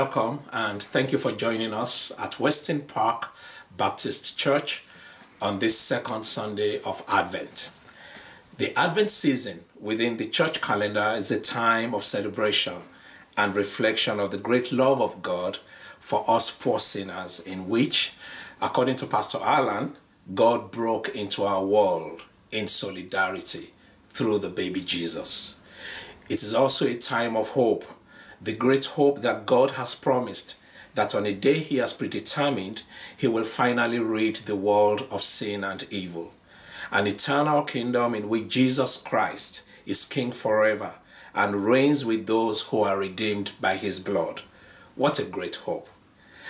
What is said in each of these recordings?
Welcome and thank you for joining us at Weston Park Baptist Church on this second Sunday of Advent. The Advent season within the church calendar is a time of celebration and reflection of the great love of God for us poor sinners, in which, according to Pastor Alan, God broke into our world in solidarity through the baby Jesus. It is also a time of hope, the great hope that God has promised that on a day He has predetermined, He will finally rid the world of sin and evil. An eternal kingdom in which Jesus Christ is King forever and reigns with those who are redeemed by His blood. What a great hope!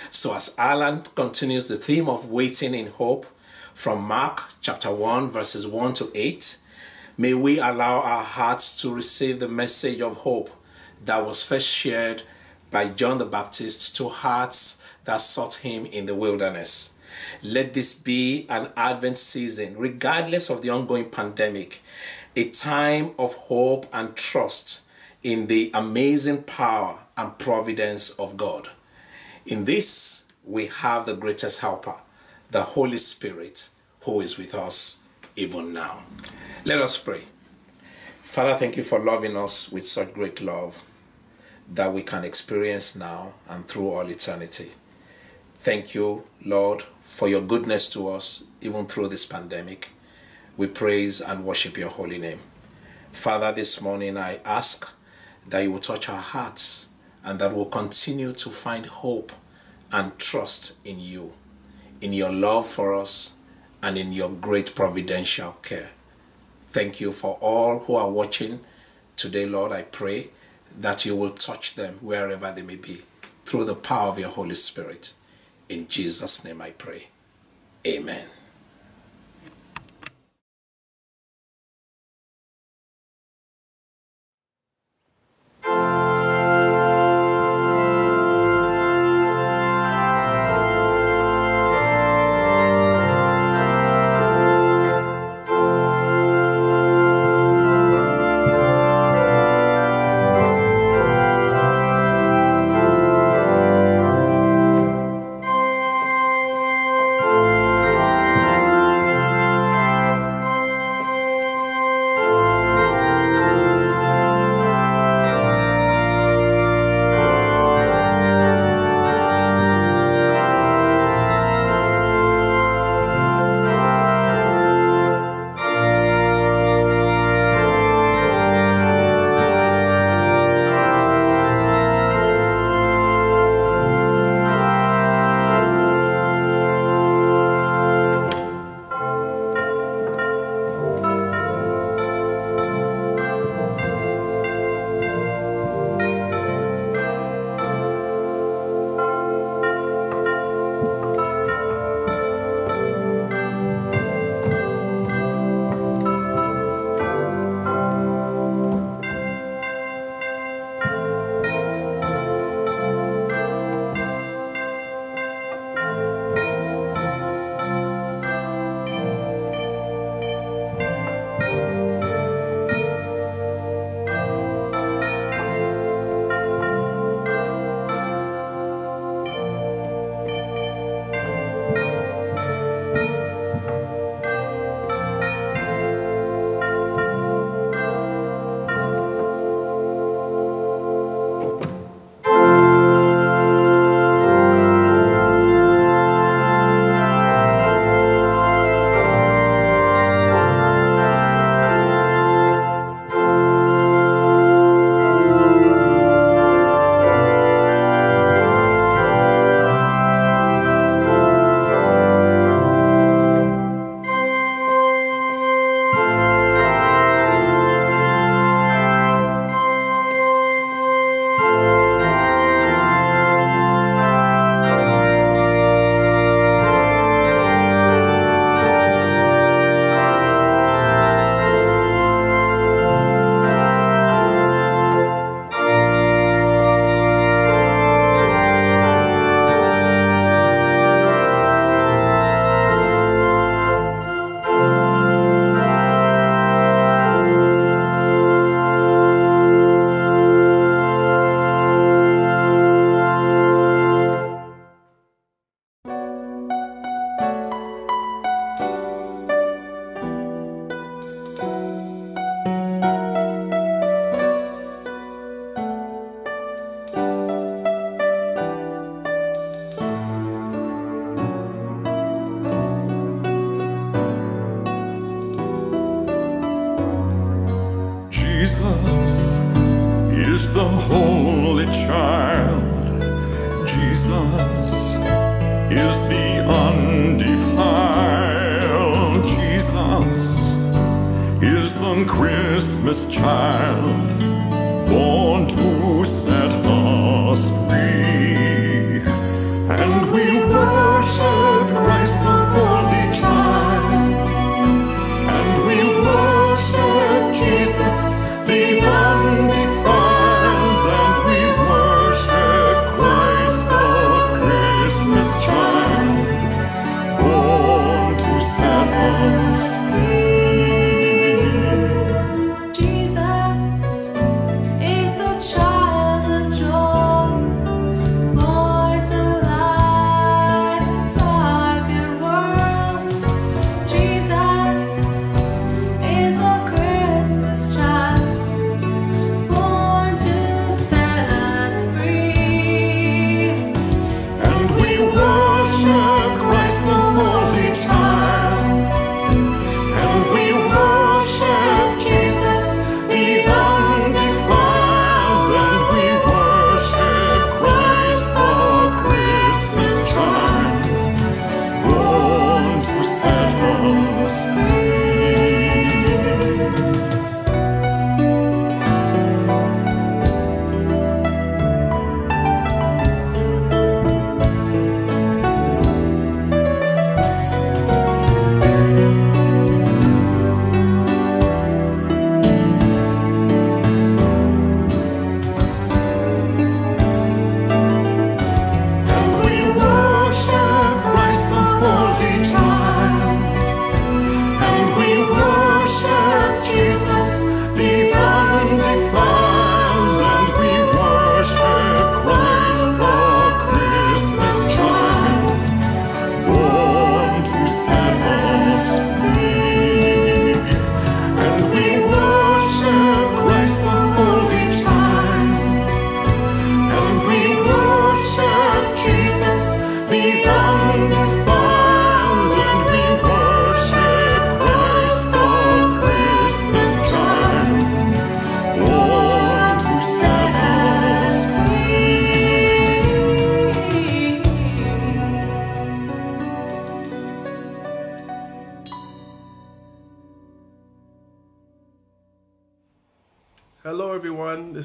So, as Alan continues the theme of waiting in hope from Mark chapter 1, verses 1 to 8, may we allow our hearts to receive the message of hope that was first shared by John the Baptist to hearts that sought him in the wilderness. Let this be an Advent season, regardless of the ongoing pandemic, a time of hope and trust in the amazing power and providence of God. In this, we have the greatest helper, the Holy Spirit, who is with us even now. Let us pray. Father, thank you for loving us with such great love that we can experience now and through all eternity. Thank you, Lord, for your goodness to us, even through this pandemic. We praise and worship your holy name. Father, this morning I ask that you will touch our hearts and that we'll continue to find hope and trust in you, in your love for us, and in your great providential care. Thank you for all who are watching today, Lord. I pray that you will touch them wherever they may be through the power of your Holy Spirit. In Jesus' name I pray. Amen. voz.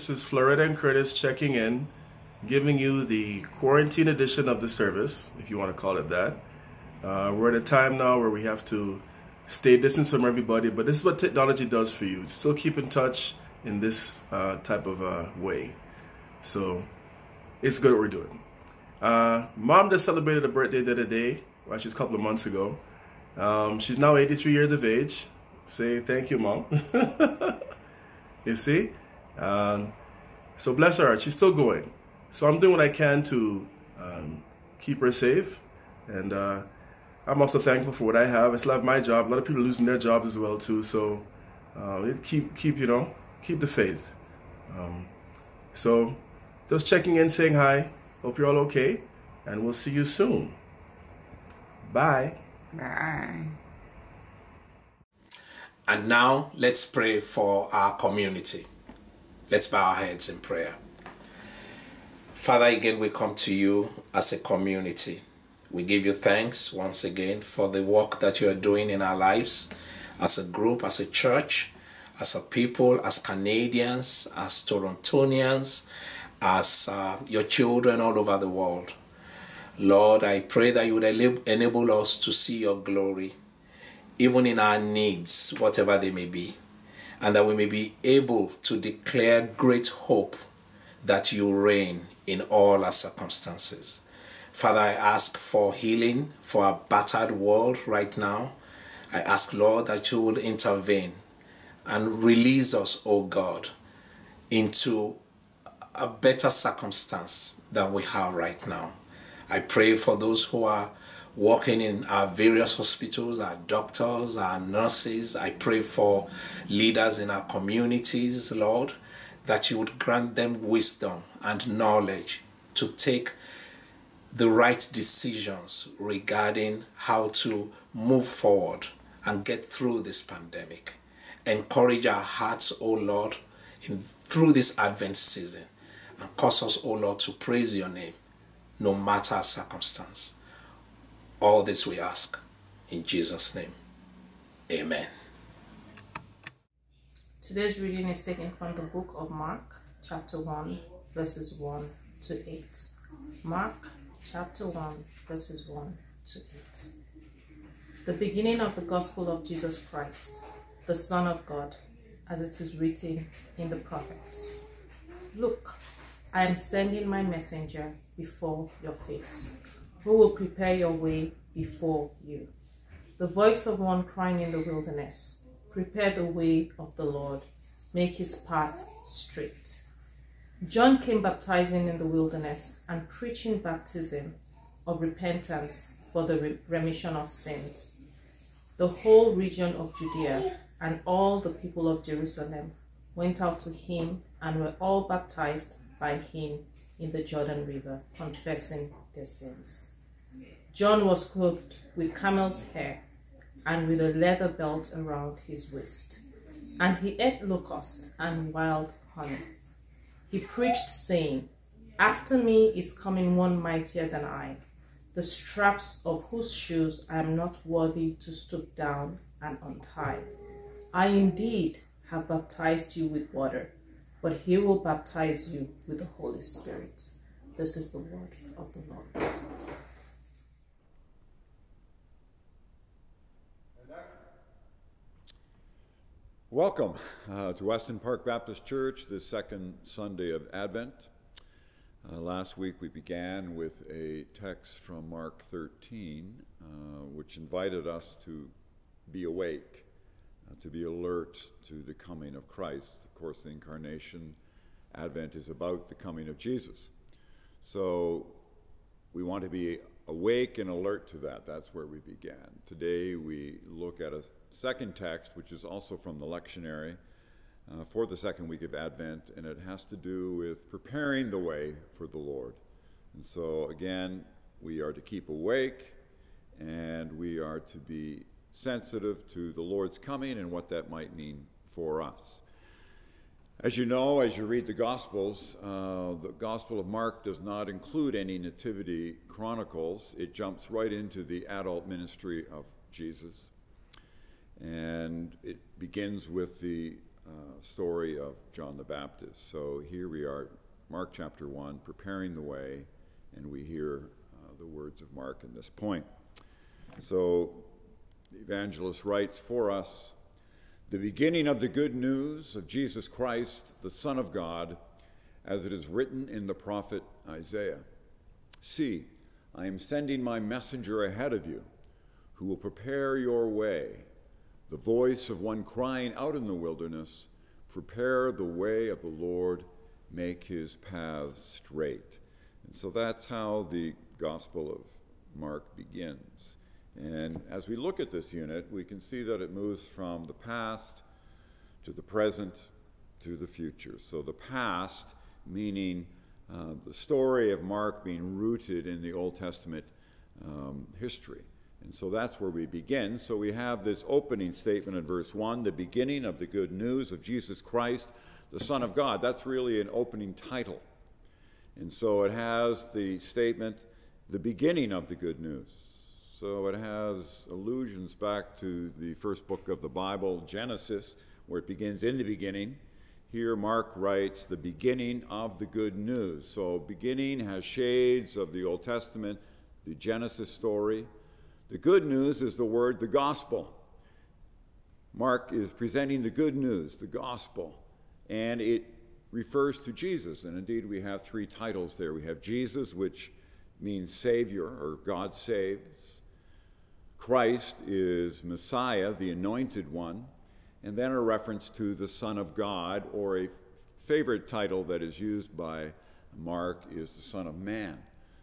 This is Florida and Curtis checking in, giving you the quarantine edition of the service, if you want to call it that. Uh, we're at a time now where we have to stay distance from everybody, but this is what technology does for you. Still keep in touch in this uh, type of uh, way. So it's good what we're doing. Uh, Mom just celebrated a birthday the other day, well, she's a couple of months ago. Um, she's now 83 years of age. Say thank you, Mom. You see? Um, so bless her heart, she's still going. So I'm doing what I can to um, keep her safe. And uh, I'm also thankful for what I have. I still have my job. A lot of people are losing their jobs as well too. So uh, keep keep you know keep the faith. Um, so just checking in, saying hi. Hope you're all okay, and we'll see you soon. Bye. Bye. And now let's pray for our community. Let's bow our heads in prayer. Father, again, we come to you as a community. We give you thanks once again for the work that you are doing in our lives as a group, as a church, as a people, as Canadians, as Torontonians, as uh, your children all over the world. Lord, I pray that you would enable us to see your glory, even in our needs, whatever they may be, and that we may be able to declare great hope that you reign in all our circumstances. Father, I ask for healing for our battered world right now. I ask, Lord, that you will intervene and release us, O God, into a better circumstance than we have right now. I pray for those who are working in our various hospitals, our doctors, our nurses. I pray for leaders in our communities, Lord, that you would grant them wisdom and knowledge to take the right decisions regarding how to move forward and get through this pandemic. Encourage our hearts, O Lord, in, through this Advent season and cause us, O Lord, to praise your name no matter circumstance. All this we ask in Jesus' name. Amen. Today's reading is taken from the book of Mark, chapter 1, verses 1 to 8. Mark, chapter 1, verses 1 to 8. The beginning of the gospel of Jesus Christ, the Son of God, as it is written in the prophets. Look, I am sending my messenger before your face, who will prepare your way before you. The voice of one crying in the wilderness, Prepare the way of the Lord, make his path straight. John came baptizing in the wilderness and preaching baptism of repentance for the remission of sins. The whole region of Judea and all the people of Jerusalem went out to him and were all baptized by him in the Jordan River, confessing their sins. John was clothed with camel's hair and with a leather belt around his waist, and he ate locust and wild honey. He preached, saying, After me is coming one mightier than I, the straps of whose shoes I am not worthy to stoop down and untie. I indeed have baptized you with water, but he will baptize you with the Holy Spirit. This is the word of the Lord. Welcome uh, to Weston Park Baptist Church, the second Sunday of Advent. Uh, last week we began with a text from Mark 13, uh, which invited us to be awake, uh, to be alert to the coming of Christ. Of course, the incarnation, Advent is about the coming of Jesus. So we want to be awake and alert to that. That's where we began. Today we look at a second text, which is also from the lectionary uh, for the second week of Advent, and it has to do with preparing the way for the Lord. And so, again, we are to keep awake and we are to be sensitive to the Lord's coming and what that might mean for us. As you know, as you read the Gospels, uh, the Gospel of Mark does not include any Nativity chronicles. It jumps right into the adult ministry of Jesus. And it begins with the uh, story of John the Baptist. So here we are, Mark chapter 1, preparing the way, and we hear uh, the words of Mark in this point. So the evangelist writes for us the beginning of the good news of Jesus Christ, the Son of God, as it is written in the prophet Isaiah See, I am sending my messenger ahead of you, who will prepare your way. The voice of one crying out in the wilderness, Prepare the way of the Lord, make his paths straight. And so that's how the Gospel of Mark begins. And as we look at this unit, we can see that it moves from the past to the present to the future. So the past, meaning uh, the story of Mark being rooted in the Old Testament um, history. And so that's where we begin. So we have this opening statement in verse 1 the beginning of the good news of Jesus Christ, the Son of God. That's really an opening title. And so it has the statement, the beginning of the good news. So it has allusions back to the first book of the Bible, Genesis, where it begins in the beginning. Here, Mark writes the beginning of the good news. So, beginning has shades of the Old Testament, the Genesis story. The good news is the word the gospel. Mark is presenting the good news, the gospel, and it refers to Jesus. And indeed, we have three titles there. We have Jesus, which means Savior or God saves. Christ is Messiah, the anointed one. And then a reference to the Son of God, or a favorite title that is used by Mark is the Son of Man.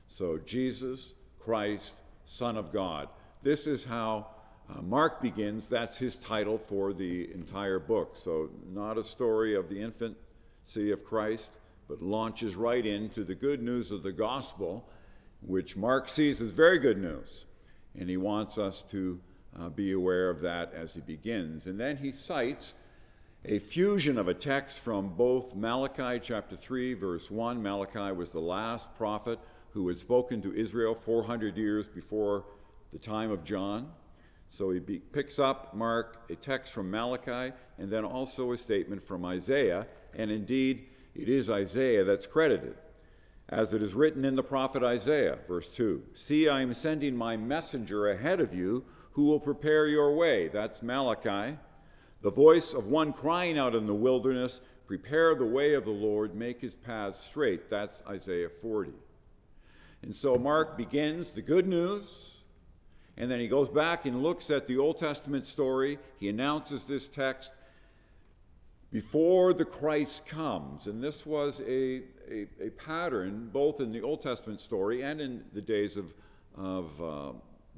So Jesus, Christ, Son of God. This is how uh, Mark begins. That's his title for the entire book. So, not a story of the infancy of Christ, but launches right into the good news of the gospel, which Mark sees as very good news. And he wants us to uh, be aware of that as he begins. And then he cites a fusion of a text from both Malachi chapter 3, verse 1. Malachi was the last prophet who had spoken to Israel 400 years before the time of John. So he picks up, Mark, a text from Malachi, and then also a statement from Isaiah. And indeed, it is Isaiah that's credited. As it is written in the prophet Isaiah, verse 2 See, I am sending my messenger ahead of you who will prepare your way. That's Malachi. The voice of one crying out in the wilderness, Prepare the way of the Lord, make his paths straight. That's Isaiah 40. And so Mark begins the good news, and then he goes back and looks at the Old Testament story. He announces this text before the Christ comes. And this was a, a, a pattern both in the Old Testament story and in the days of, of uh,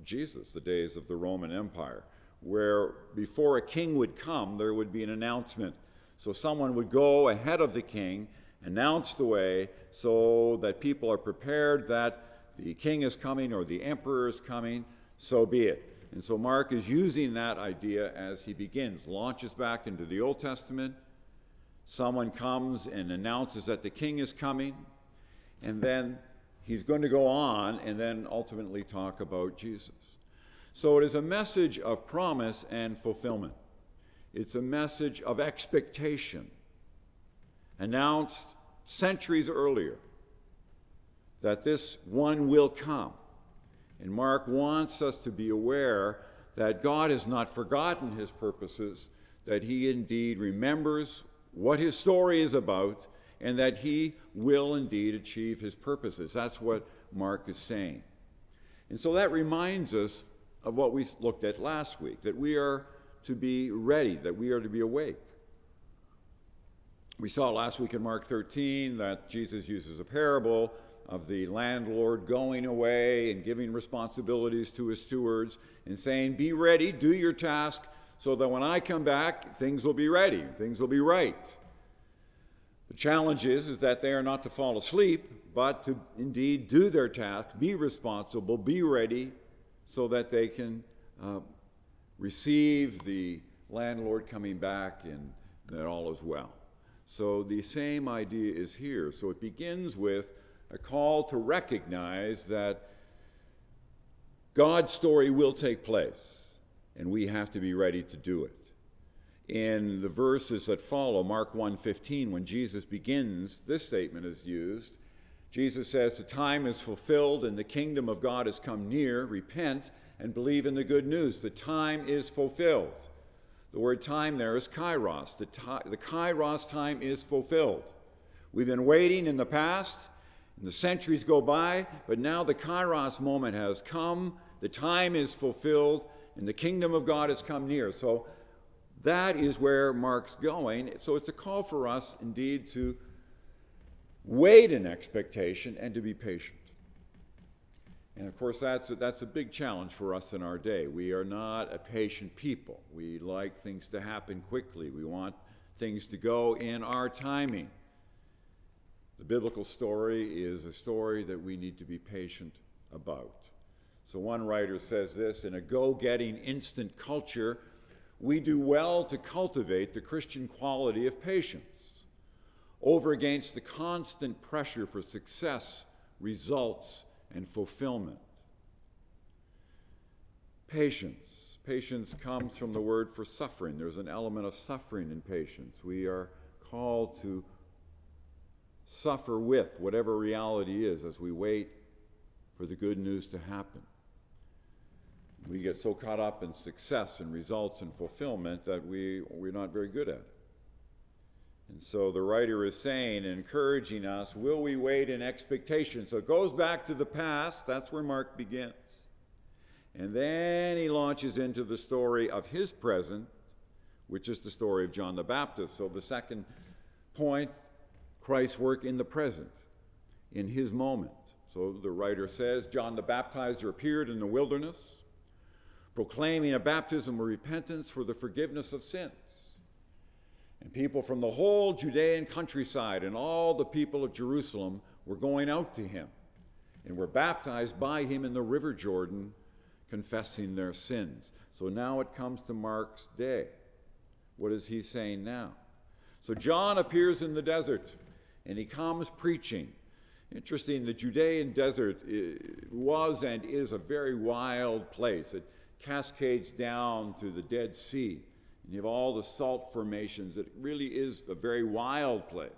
Jesus, the days of the Roman Empire, where before a king would come, there would be an announcement. So someone would go ahead of the king, announce the way, so that people are prepared that the king is coming or the emperor is coming, so be it. And so Mark is using that idea as he begins, launches back into the Old Testament. Someone comes and announces that the king is coming, and then he's going to go on and then ultimately talk about Jesus. So it is a message of promise and fulfillment. It's a message of expectation, announced centuries earlier that this one will come. And Mark wants us to be aware that God has not forgotten his purposes, that he indeed remembers what his story is about, and that he will indeed achieve his purposes. That's what Mark is saying. And so that reminds us of what we looked at last week that we are to be ready, that we are to be awake. We saw last week in Mark 13 that Jesus uses a parable of the landlord going away and giving responsibilities to his stewards and saying, Be ready, do your task, so that when I come back, things will be ready, things will be right. The challenge is, is that they are not to fall asleep, but to indeed do their task, be responsible, be ready, so that they can uh, receive the landlord coming back and that all is well. So the same idea is here. So it begins with a call to recognize that God's story will take place, and we have to be ready to do it. In the verses that follow, Mark 1:15, when Jesus begins, this statement is used. Jesus says, "The time is fulfilled and the kingdom of God has come near. Repent and believe in the good news. The time is fulfilled." The word time there is kairos. The, ti- the kairos time is fulfilled. We've been waiting in the past, and the centuries go by, but now the kairos moment has come. The time is fulfilled, and the kingdom of God has come near. So that is where Mark's going. So it's a call for us, indeed, to wait in expectation and to be patient. And of course, that's a, that's a big challenge for us in our day. We are not a patient people. We like things to happen quickly, we want things to go in our timing. The biblical story is a story that we need to be patient about. So, one writer says this in a go getting instant culture, we do well to cultivate the Christian quality of patience over against the constant pressure for success, results, and fulfillment. Patience. Patience comes from the word for suffering. There's an element of suffering in patience. We are called to suffer with whatever reality is as we wait for the good news to happen. We get so caught up in success and results and fulfillment that we, we're not very good at it. And so the writer is saying, encouraging us, will we wait in expectation? So it goes back to the past. That's where Mark begins. And then he launches into the story of his present, which is the story of John the Baptist. So the second point, Christ's work in the present, in his moment. So the writer says, John the Baptizer appeared in the wilderness, proclaiming a baptism of repentance for the forgiveness of sins. And people from the whole Judean countryside and all the people of Jerusalem were going out to him and were baptized by him in the river Jordan, confessing their sins. So now it comes to Mark's day, What is he saying now? So John appears in the desert and he comes preaching. Interesting, the Judean desert eh, was and is a very wild place. It cascades down to the Dead Sea, and you have all the salt formations. It really is a very wild place.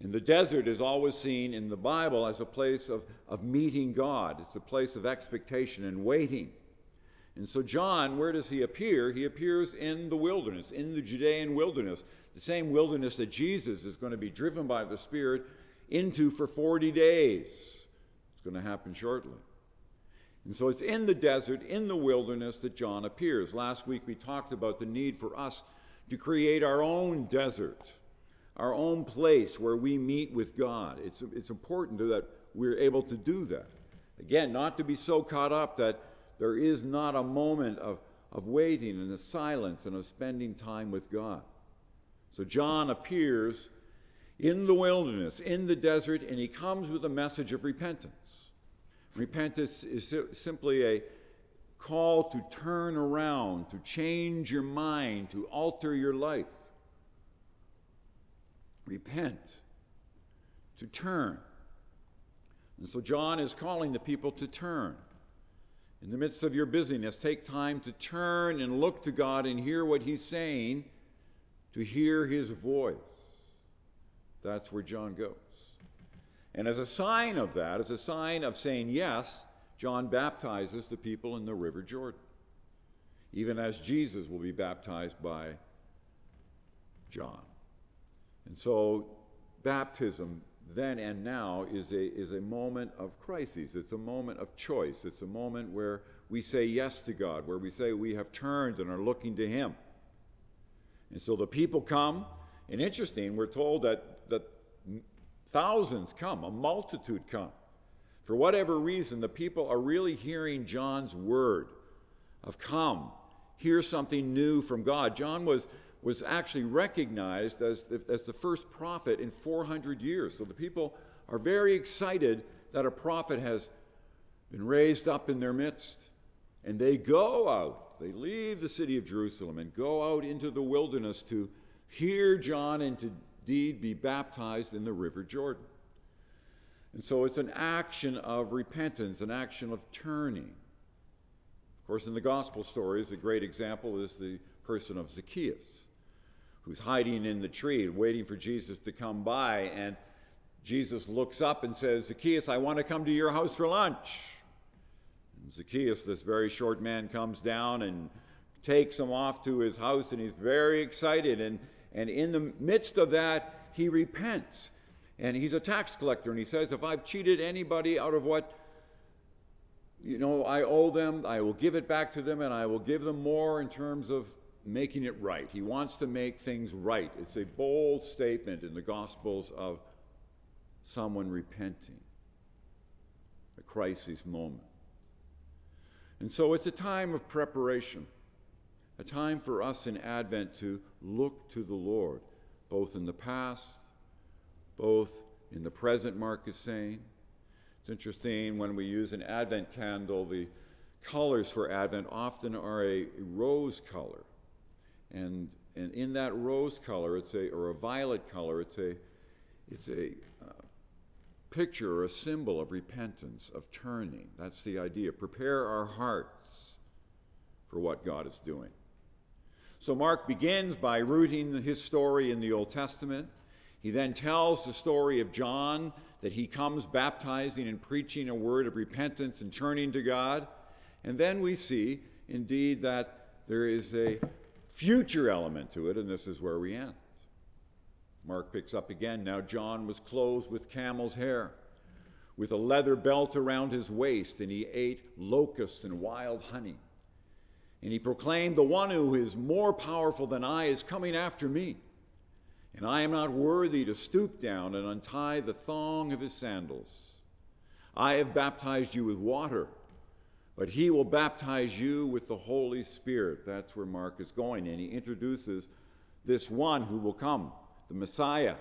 And the desert is always seen in the Bible as a place of, of meeting God, it's a place of expectation and waiting. And so, John, where does he appear? He appears in the wilderness, in the Judean wilderness, the same wilderness that Jesus is going to be driven by the Spirit into for 40 days. It's going to happen shortly. And so, it's in the desert, in the wilderness, that John appears. Last week, we talked about the need for us to create our own desert, our own place where we meet with God. It's, it's important that we're able to do that. Again, not to be so caught up that there is not a moment of, of waiting and of silence and of spending time with God. So John appears in the wilderness, in the desert, and he comes with a message of repentance. Repentance is simply a call to turn around, to change your mind, to alter your life. Repent, to turn. And so John is calling the people to turn. In the midst of your busyness, take time to turn and look to God and hear what He's saying, to hear His voice. That's where John goes. And as a sign of that, as a sign of saying yes, John baptizes the people in the River Jordan, even as Jesus will be baptized by John. And so, baptism then and now is a, is a moment of crisis. It's a moment of choice. It's a moment where we say yes to God, where we say we have turned and are looking to Him. And so the people come, and interesting, we're told that thousands come, a multitude come. For whatever reason, the people are really hearing John's word of come, hear something new from God. John was, was actually recognized as as the first prophet in 400 years. So the people are very excited that a prophet has been raised up in their midst. And they go out, they leave the city of Jerusalem and go out into the wilderness to hear John and to indeed be baptized in the river Jordan. And so it's an action of repentance, an action of turning. Of course, in the gospel stories, a great example is the person of Zacchaeus, who's hiding in the tree, and waiting for Jesus to come by. And Jesus looks up and says, Zacchaeus, I want to come to your house for lunch. And Zacchaeus, this very short man, comes down and takes him off to his house, and he's very excited. And, and in the midst of that, he repents. And he's a tax collector, and he says, If I've cheated anybody out of what you know I owe them, I will give it back to them, and I will give them more in terms of making it right. He wants to make things right. It's a bold statement in the Gospels of someone repenting, a crisis moment. And so it's a time of preparation, a time for us in Advent to look to the Lord, both in the past, both in the present, Mark is saying. It's interesting when we use an Advent candle, the colors for Advent often are a rose color. And, and in that rose color, it's a, or a violet color, it's a, it's a uh, picture or a symbol of repentance, of turning. That's the idea. Prepare our hearts for what God is doing. So Mark begins by rooting his story in the Old Testament. He then tells the story of John that he comes baptizing and preaching a word of repentance and turning to God. And then we see, indeed, that there is a future element to it, and this is where we end. Mark picks up again. Now, John was clothed with camel's hair, with a leather belt around his waist, and he ate locusts and wild honey. And he proclaimed, The one who is more powerful than I is coming after me. And I am not worthy to stoop down and untie the thong of his sandals. I have baptized you with water, but he will baptize you with the Holy Spirit. That's where Mark is going. And he introduces this one who will come, the Messiah,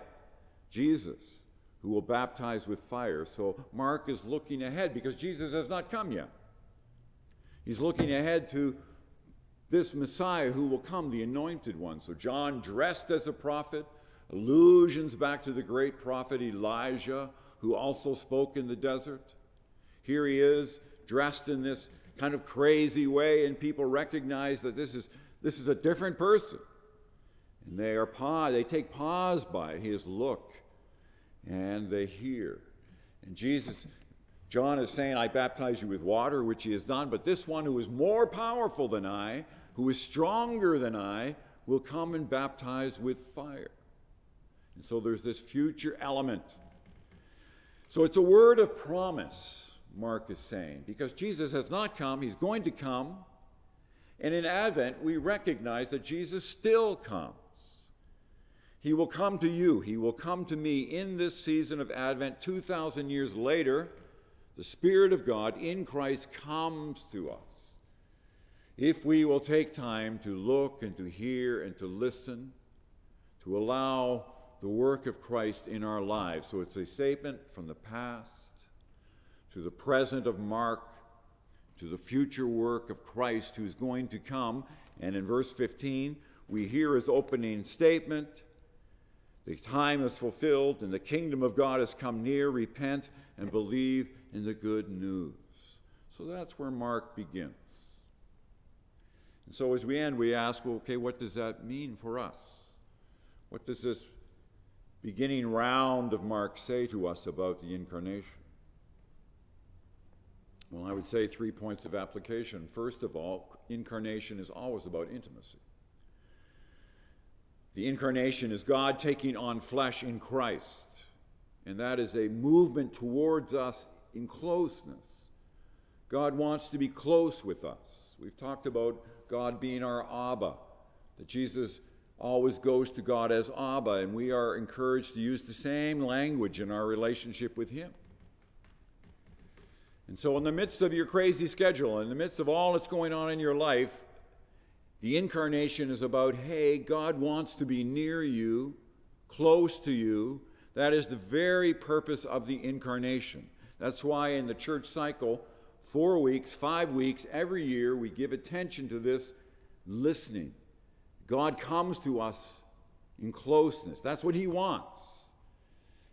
Jesus, who will baptize with fire. So Mark is looking ahead because Jesus has not come yet. He's looking ahead to this Messiah who will come, the anointed one. So John dressed as a prophet, allusions back to the great prophet Elijah, who also spoke in the desert. Here he is, dressed in this kind of crazy way, and people recognize that this is, this is a different person. And they are paused, they take pause by his look, and they hear. And Jesus, John is saying, I baptize you with water, which he has done, but this one who is more powerful than I, who is stronger than I, will come and baptize with fire. And so there's this future element. So it's a word of promise, Mark is saying, because Jesus has not come, he's going to come. And in Advent, we recognize that Jesus still comes. He will come to you, he will come to me in this season of Advent 2,000 years later. The Spirit of God in Christ comes to us. If we will take time to look and to hear and to listen, to allow the work of Christ in our lives. So it's a statement from the past to the present of Mark to the future work of Christ who's going to come. And in verse 15, we hear his opening statement The time is fulfilled, and the kingdom of God has come near. Repent and believe in the good news. So that's where Mark begins. And so as we end, we ask, well, okay, what does that mean for us? What does this beginning round of Mark say to us about the incarnation? Well, I would say three points of application. First of all, incarnation is always about intimacy. The incarnation is God taking on flesh in Christ, and that is a movement towards us in closeness. God wants to be close with us. We've talked about God being our Abba, that Jesus always goes to God as Abba, and we are encouraged to use the same language in our relationship with Him. And so, in the midst of your crazy schedule, in the midst of all that's going on in your life, the incarnation is about hey, God wants to be near you, close to you. That is the very purpose of the incarnation. That's why in the church cycle, four weeks, five weeks, every year, we give attention to this listening. God comes to us in closeness. That's what He wants.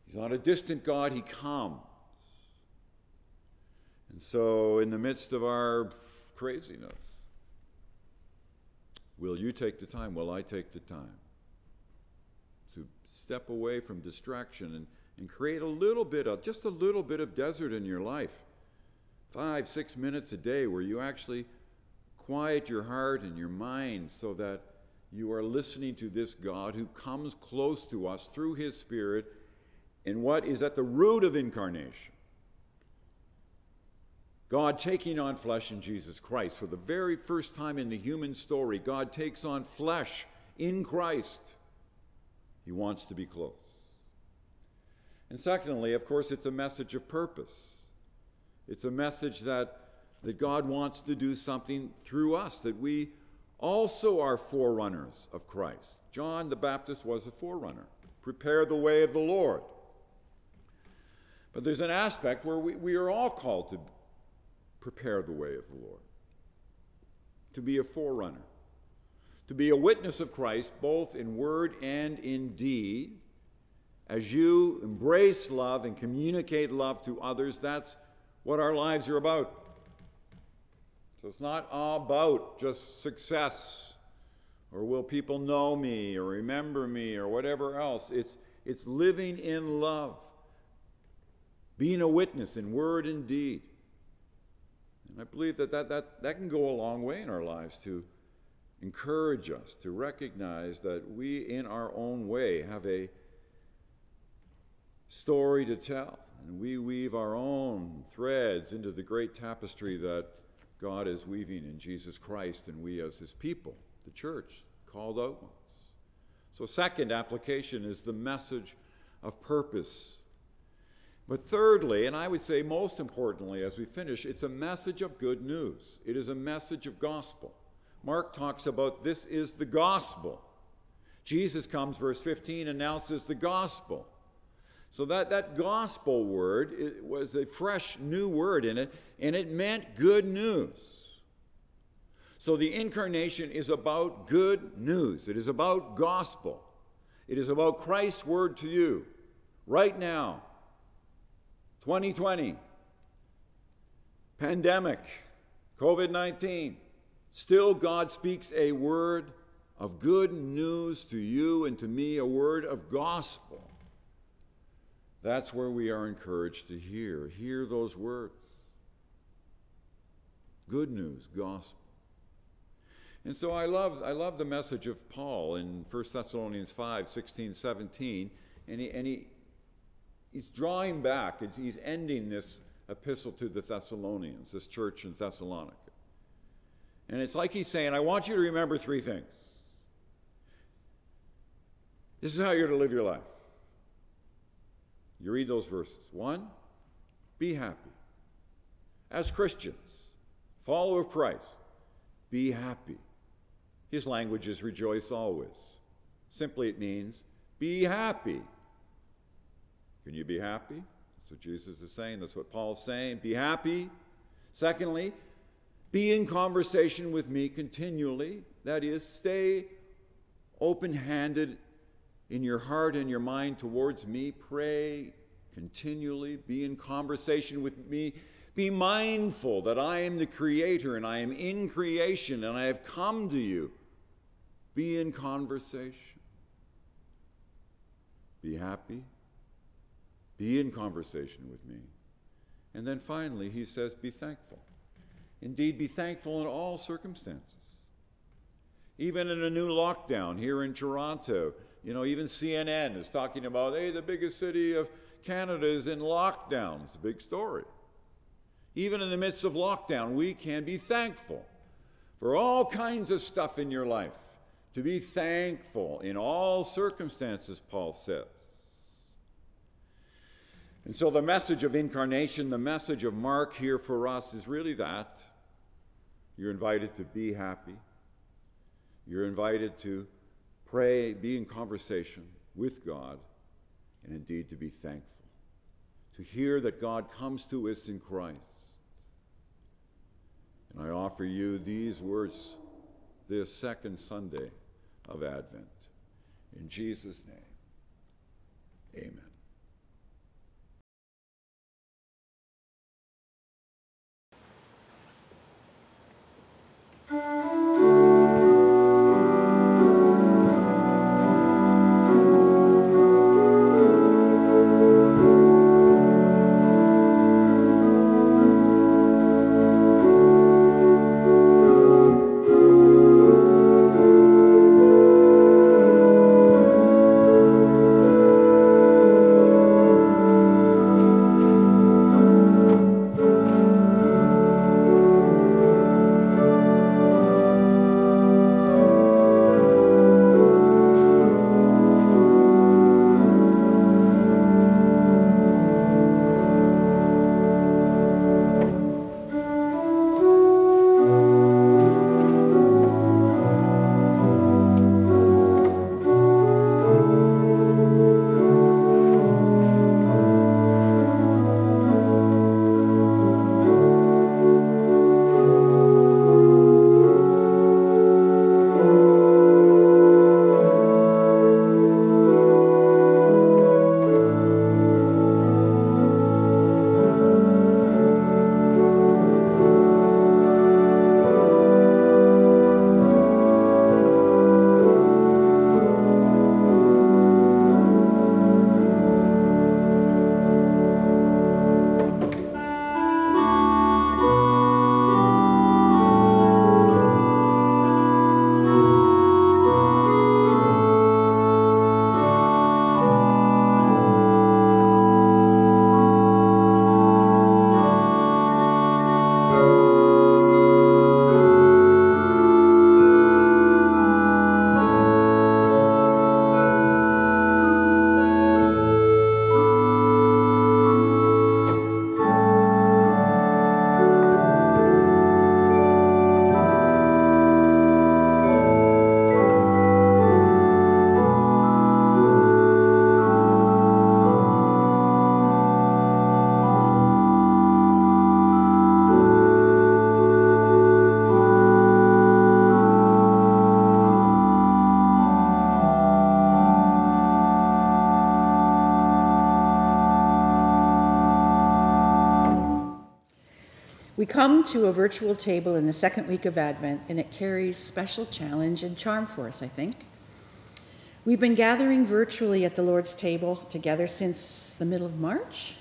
He's not a distant God, He comes. And so, in the midst of our craziness, will you take the time? Will I take the time to step away from distraction and, and create a little bit of, just a little bit of desert in your life? Five, six minutes a day where you actually quiet your heart and your mind so that you are listening to this God who comes close to us through His Spirit in what is at the root of incarnation. God taking on flesh in Jesus Christ. For the very first time in the human story, God takes on flesh in Christ. He wants to be close. And secondly, of course, it's a message of purpose. It's a message that, that God wants to do something through us, that we also are forerunners of Christ. John the Baptist was a forerunner. Prepare the way of the Lord. But there's an aspect where we, we are all called to prepare the way of the Lord, to be a forerunner, to be a witness of Christ both in word and in deed. As you embrace love and communicate love to others, that's what our lives are about. So it's not about just success or will people know me or remember me or whatever else. It's, it's living in love, being a witness in word and deed. And I believe that that, that that can go a long way in our lives to encourage us to recognize that we, in our own way, have a story to tell. And we weave our own threads into the great tapestry that God is weaving in Jesus Christ and we as his people, the church, called out ones. So, second application is the message of purpose. But thirdly, and I would say most importantly as we finish, it's a message of good news. It is a message of gospel. Mark talks about this is the gospel. Jesus comes, verse 15, announces the gospel. So that, that gospel word it was a fresh new word in it, and it meant good news. So the incarnation is about good news, it is about gospel, it is about Christ's word to you right now. 2020, pandemic, COVID 19. Still, God speaks a word of good news to you and to me, a word of gospel. That's where we are encouraged to hear. Hear those words. Good news, gospel. And so I love, I love the message of Paul in 1 Thessalonians 5 16, 17. And, he, and he, he's drawing back, he's ending this epistle to the Thessalonians, this church in Thessalonica. And it's like he's saying, I want you to remember three things. This is how you're to live your life. You read those verses. One, be happy. As Christians, follower of Christ, be happy. His language is rejoice always. Simply, it means be happy. Can you be happy? That's what Jesus is saying. That's what Paul's saying. Be happy. Secondly, be in conversation with me continually. That is, stay open handed in your heart and your mind towards me. Pray continually. Be in conversation with me. Be mindful that I am the Creator and I am in creation and I have come to you. Be in conversation. Be happy. Be in conversation with me. And then finally, he says, Be thankful. Indeed, be thankful in all circumstances. Even in a new lockdown here in Toronto, you know, even CNN is talking about, hey, the biggest city of Canada is in lockdown. It's a big story. Even in the midst of lockdown, we can be thankful for all kinds of stuff in your life. To be thankful in all circumstances, Paul says. And so the message of incarnation, the message of Mark here for us is really that. You're invited to be happy. You're invited to pray, be in conversation with God, and indeed to be thankful. To hear that God comes to us in Christ. And I offer you these words this second Sunday of Advent. In Jesus' name, amen. Thank come to a virtual table in the second week of Advent, and it carries special challenge and charm for us, I think. We've been gathering virtually at the Lord's table together since the middle of March.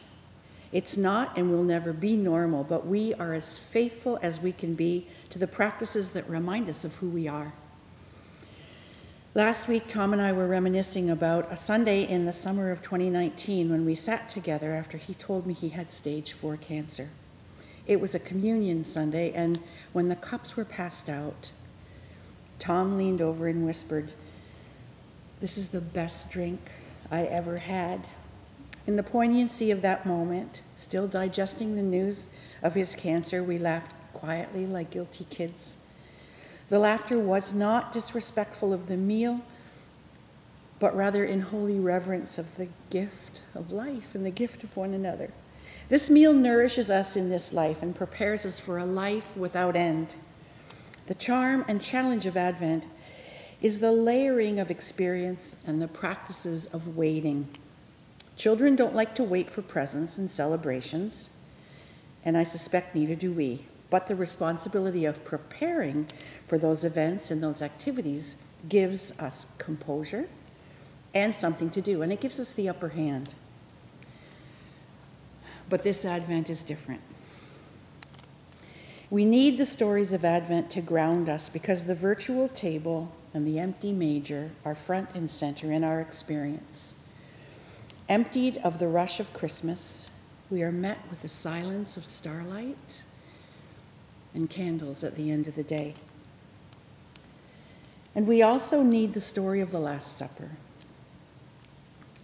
It's not and will never be normal, but we are as faithful as we can be to the practices that remind us of who we are. Last week, Tom and I were reminiscing about a Sunday in the summer of 2019 when we sat together after he told me he had stage four cancer. It was a communion Sunday, and when the cups were passed out, Tom leaned over and whispered, This is the best drink I ever had. In the poignancy of that moment, still digesting the news of his cancer, we laughed quietly like guilty kids. The laughter was not disrespectful of the meal, but rather in holy reverence of the gift of life and the gift of one another. This meal nourishes us in this life and prepares us for a life without end. The charm and challenge of Advent is the layering of experience and the practices of waiting. Children don't like to wait for presents and celebrations, and I suspect neither do we. But the responsibility of preparing for those events and those activities gives us composure and something to do, and it gives us the upper hand. But this Advent is different. We need the stories of Advent to ground us because the virtual table and the empty manger are front and center in our experience. Emptied of the rush of Christmas, we are met with the silence of starlight and candles at the end of the day. And we also need the story of the Last Supper.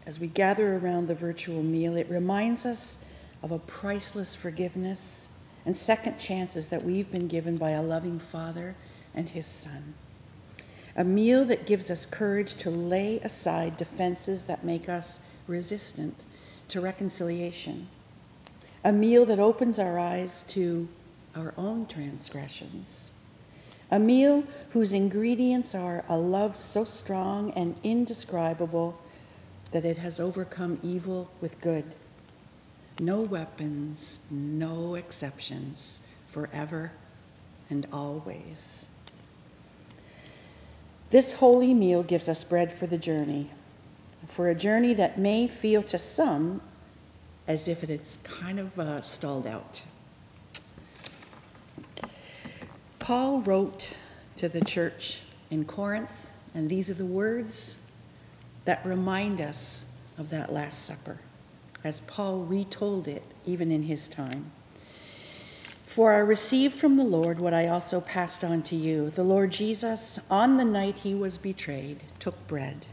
As we gather around the virtual meal, it reminds us of a priceless forgiveness and second chances that we've been given by a loving Father and His Son. A meal that gives us courage to lay aside defenses that make us resistant to reconciliation. A meal that opens our eyes to our own transgressions. A meal whose ingredients are a love so strong and indescribable that it has overcome evil with good. No weapons, no exceptions, forever and always. This holy meal gives us bread for the journey, for a journey that may feel to some as if it's kind of uh, stalled out. Paul wrote to the church in Corinth, and these are the words that remind us of that Last Supper, as Paul retold it even in his time. For I received from the Lord what I also passed on to you. The Lord Jesus, on the night he was betrayed, took bread.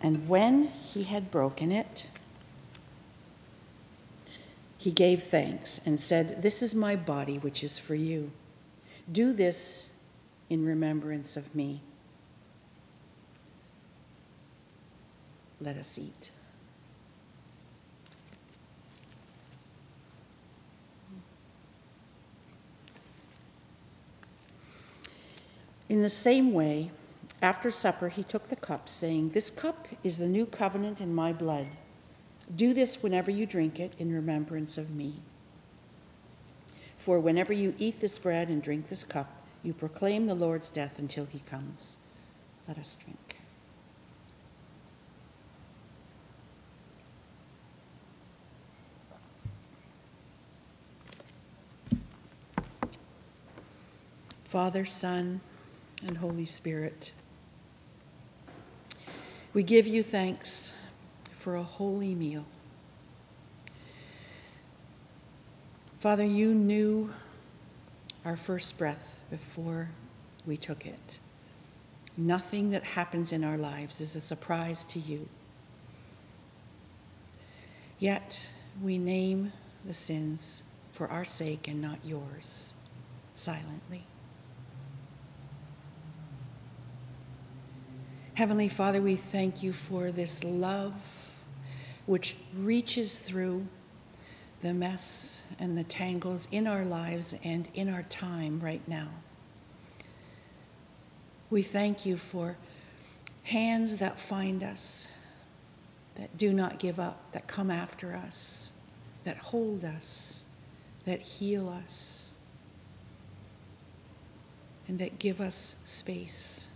And when he had broken it, he gave thanks and said, This is my body, which is for you. Do this in remembrance of me. Let us eat. In the same way, after supper, he took the cup, saying, This cup is the new covenant in my blood. Do this whenever you drink it in remembrance of me. For whenever you eat this bread and drink this cup, you proclaim the Lord's death until he comes. Let us drink. Father, Son, and Holy Spirit, we give you thanks for a holy meal. Father, you knew our first breath before we took it. Nothing that happens in our lives is a surprise to you. Yet we name the sins for our sake and not yours silently. Heavenly Father, we thank you for this love which reaches through the mess and the tangles in our lives and in our time right now. We thank you for hands that find us, that do not give up, that come after us, that hold us, that heal us and that give us space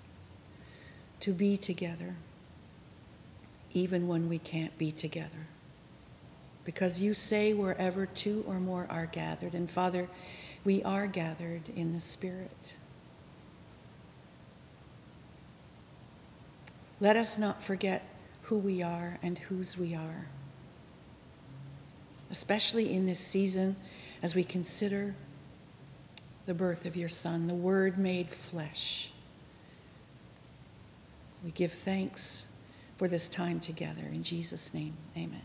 to be together even when we can't be together. Because you say wherever two or more are gathered, and Father, we are gathered in the Spirit. Let us not forget who we are and whose we are, especially in this season as we consider the birth of your Son, the Word made flesh. We give thanks for this time together. In Jesus' name, amen.